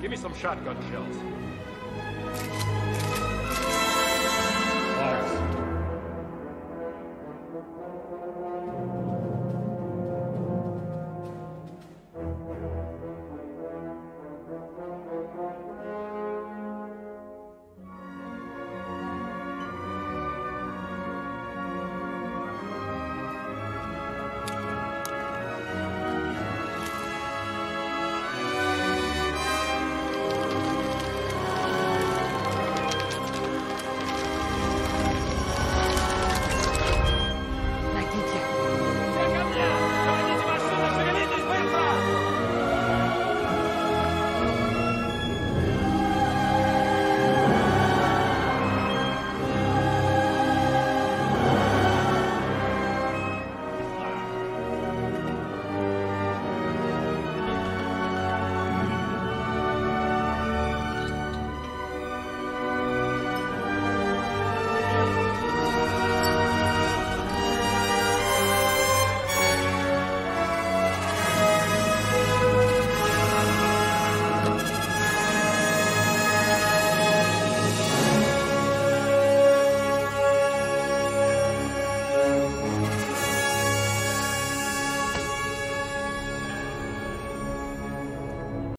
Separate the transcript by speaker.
Speaker 1: Give me some shotgun shells.